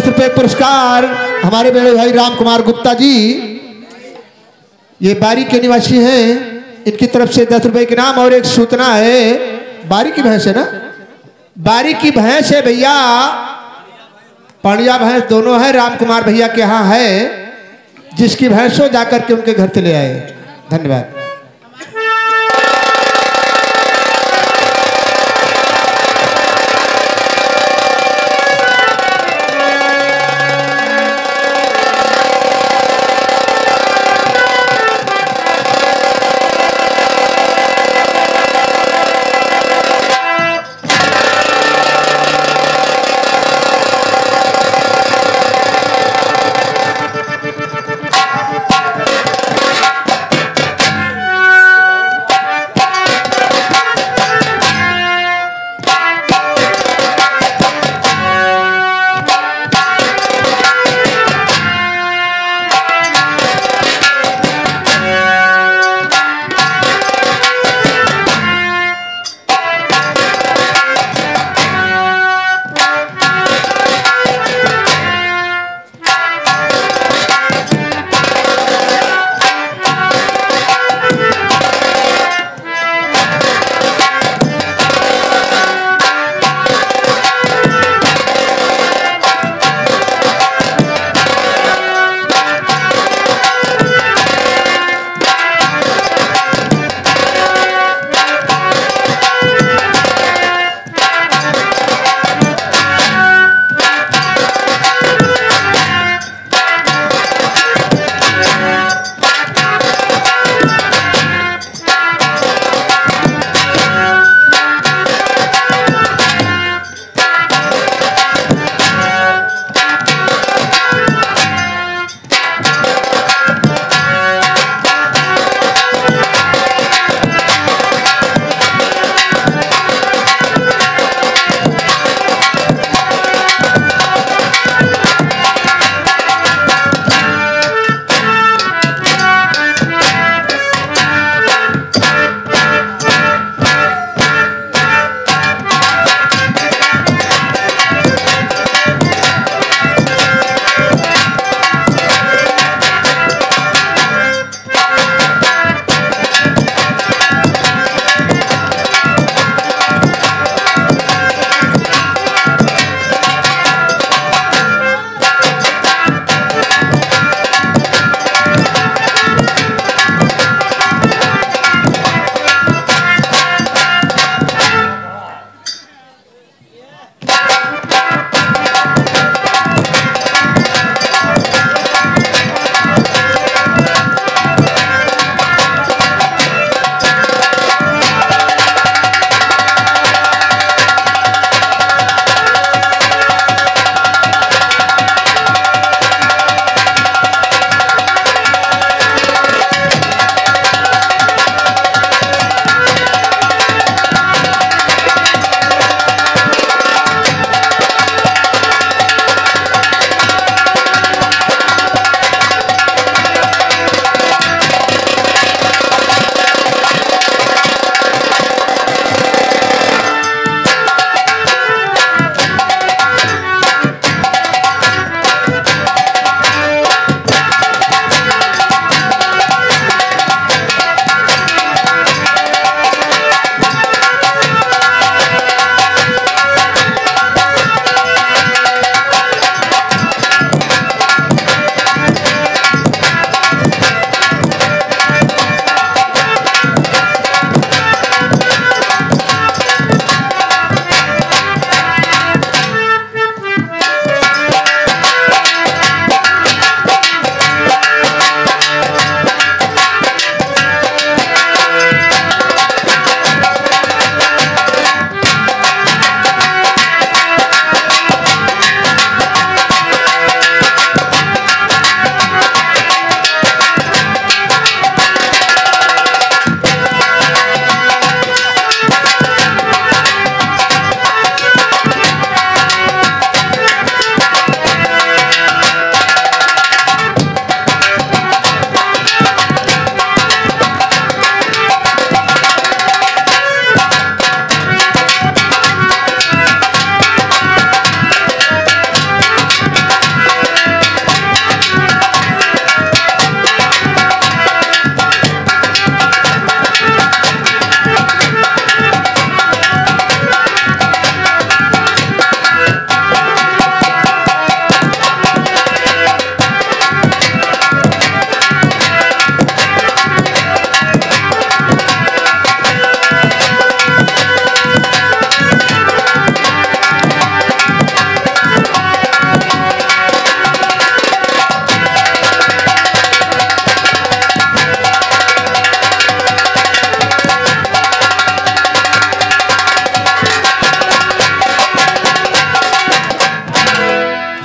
दस रुपए पुरस्कार हमारे बड़े भाई राम कुमार गुप्ता जी। ये बारी के निवासी हैं। इनकी तरफ़ से दस रुपए के नाम और एक सूचना है। बारी की भैंस है ना? बारी की भैंस है भैया। पांडिया भैंस दोनों है। राम कुमार भैया के यहाँ है। जिसकी भैंसों जाकर के उनके घर से ले आए। धन्यवाद।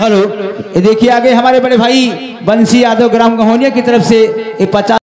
हेलो, ये देखिए आगे हमारे बड़े भाई बंसी यादव ग्राम गहोनिया की तरफ़ से ये पचास